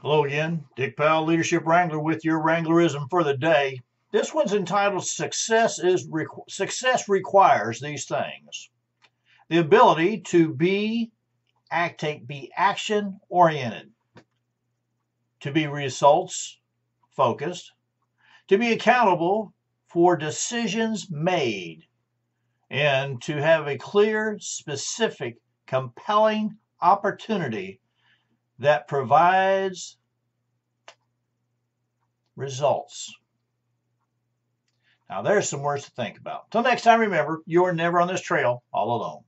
Hello again, Dick Powell, Leadership Wrangler, with your Wranglerism for the day. This one's entitled "Success is Requ- Success Requires These Things: the ability to be act, be action oriented, to be results focused, to be accountable for decisions made, and to have a clear, specific, compelling opportunity that provides results. Now, there's some words to think about. Till next time, remember, you're never on this trail all alone.